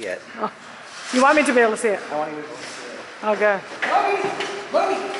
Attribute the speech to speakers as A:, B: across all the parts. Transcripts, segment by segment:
A: Yet.
B: You want me to be able to see it?
A: I want you to see it.
B: Okay. Good.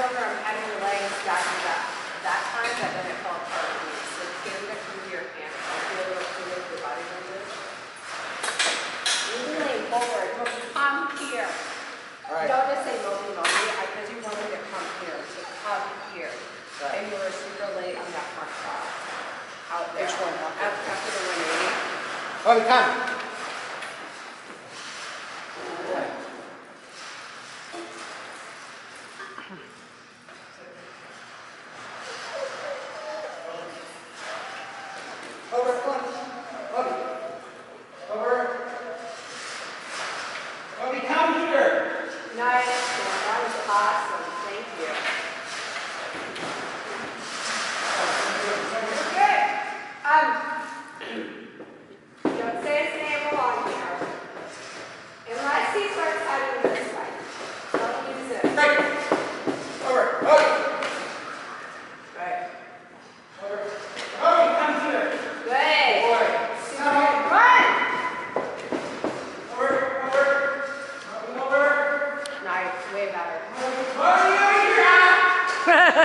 C: over patting your legs back and back. That time, that then it fell apart you. So it's getting to come to your hand. I'll feel a little feel of your body language. Forward, come here.
A: All right.
C: Don't just say Moby Moby, because you wanted to come here, so come here.
A: Right.
C: And you were super late on that front spot. Out there.
A: Which one?
C: After the one eighty.
A: Oh, Bobby, come.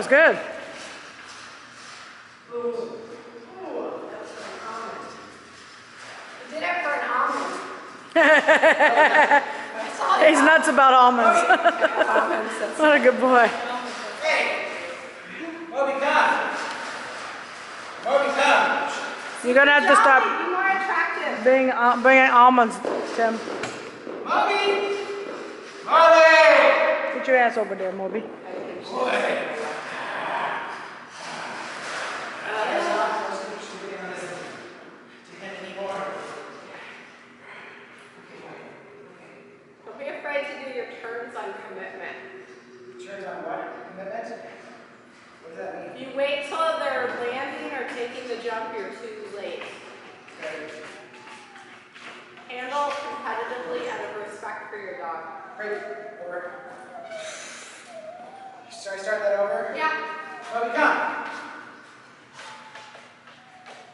C: was good. You did it for an almond. That's all
B: He's nuts about almonds.
C: almonds.
B: What a good boy.
A: Hey! Moby, come. Moby, come.
B: You're gonna have to stop
C: Be more attractive.
B: being uh, bringing almonds, Tim.
A: Moby! Moby!
B: Get your ass over there, Moby.
C: Don't be afraid to your turns on commitment.
A: Turns on what? Commitment? What does that mean?
C: If you wait till they're landing or taking the jump, you're too late.
A: Okay.
C: Handle competitively out of respect for your dog.
A: Great. Over. Should I start that over?
C: Yeah.
A: Bubby, come.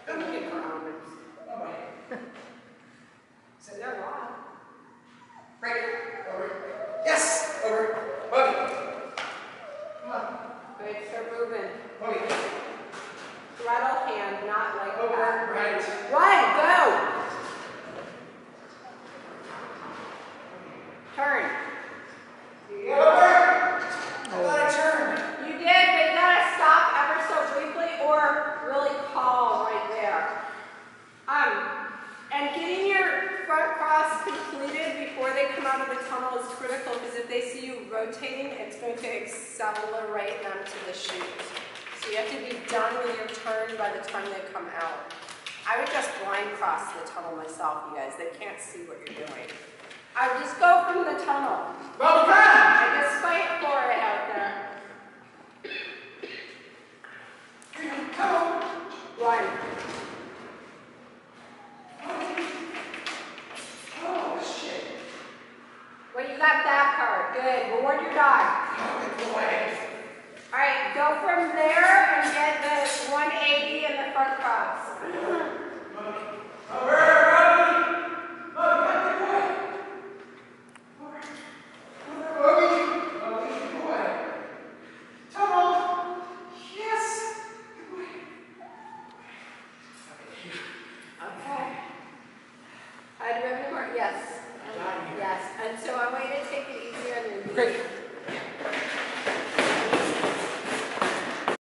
C: I'm looking for almonds.
A: Oh, boy.
C: So they're wild. Right here.
A: Over. Yes, over. Bubby. Come on.
C: Good, start moving.
A: Bubby.
C: Throttle hand, not like that.
A: Over. Right.
C: Right, go. Turn.
A: Over. I thought I turned.
C: You did, but you gotta stop ever so briefly or really call right there. Um, and getting your front cross completed before they come out of the tunnel is critical because if they see you rotating, it's going to accelerate them to the chute. So you have to be done with your turn by the time they come out. I would just blind cross the tunnel myself, you guys. They can't see what you're doing. I would just go from the tunnel.
A: Bubby, come.
C: I just fight for it out there.
A: Come on.
C: One.
A: Oh, shit.
C: Well, you got that. Good. Reward your dog. All right, go from there and get the 180 in the front cross.
A: Yes.
C: Yes. And so I want you to take it easier than.
A: Great.